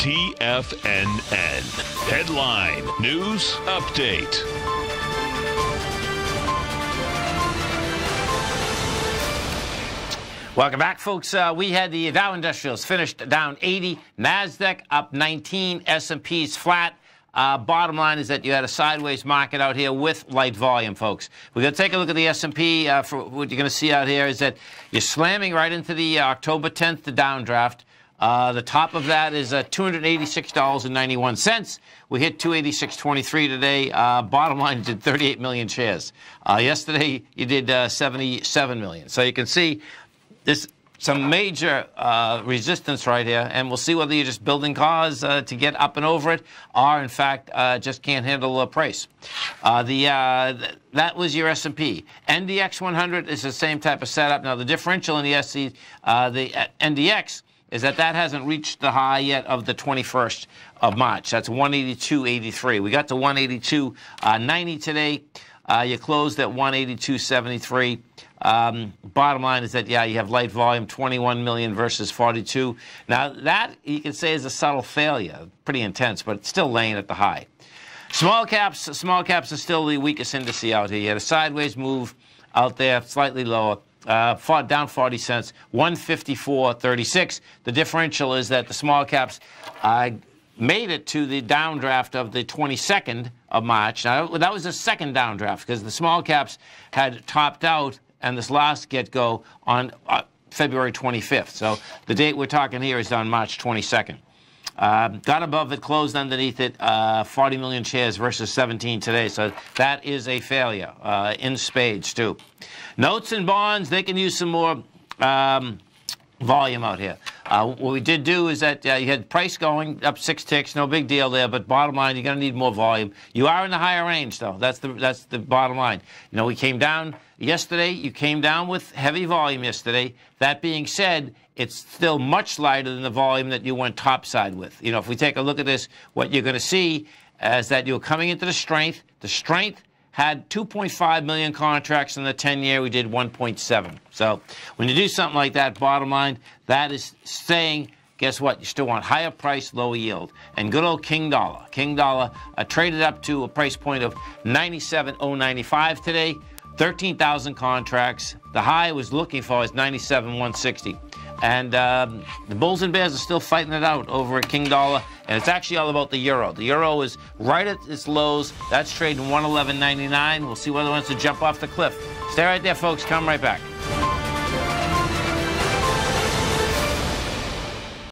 TFNN. Headline News Update. Welcome back, folks. Uh, we had the Dow Industrials finished down 80, Nasdaq up 19, S&P's flat. Uh, bottom line is that you had a sideways market out here with light volume, folks. We're going to take a look at the S&P. Uh, what you're going to see out here is that you're slamming right into the uh, October 10th the downdraft. Uh, the top of that is uh, $286.91. We hit 286.23 today. Uh, bottom line, you did 38 million shares. Uh, yesterday, you did uh, 77 million. So you can see this some major uh, resistance right here, and we'll see whether you're just building cars to get up and over it, or in fact just can't handle the price. The th that was your S&P. NDX 100 is the same type of setup. Now the differential in the SC, the NDX is that that hasn't reached the high yet of the 21st of March. That's 182.83. We got to 182.90 today. you closed at 182.73. Um, bottom line is that, yeah, you have light volume, 21 million versus 42. Now, that you can say is a subtle failure, pretty intense, but it's still laying at the high. Small caps, small caps are still the weakest indice out here. You had a sideways move out there, slightly lower. Uh, down 40 cents, 154.36. The differential is that the small caps uh, made it to the downdraft of the 22nd of March. Now, that was the second downdraft because the small caps had topped out and this last get-go on uh, February 25th. So the date we're talking here is on March 22nd. Uh, got above it, closed underneath it, uh, 40 million shares versus 17 today. So that is a failure uh, in spades, too. Notes and bonds, they can use some more um, volume out here. Uh, what we did do is that uh, you had price going up six ticks, no big deal there. But bottom line, you're going to need more volume. You are in the higher range, though. That's the that's the bottom line. You know, we came down yesterday. You came down with heavy volume yesterday. That being said, it's still much lighter than the volume that you went topside with. You know, if we take a look at this, what you're going to see is that you're coming into the strength. The strength had 2.5 million contracts in the 10 year. We did 1.7. So when you do something like that, bottom line, that is saying, guess what? You still want higher price, lower yield. And good old King Dollar. King Dollar uh, traded up to a price point of 97.095 today. 13,000 contracts. The high was looking for is 97.160. And um, the Bulls and Bears are still fighting it out over at King Dollar. And it's actually all about the euro. The euro is right at its lows. That's trading 111.99. We'll see whether it wants to jump off the cliff. Stay right there, folks. Come right back.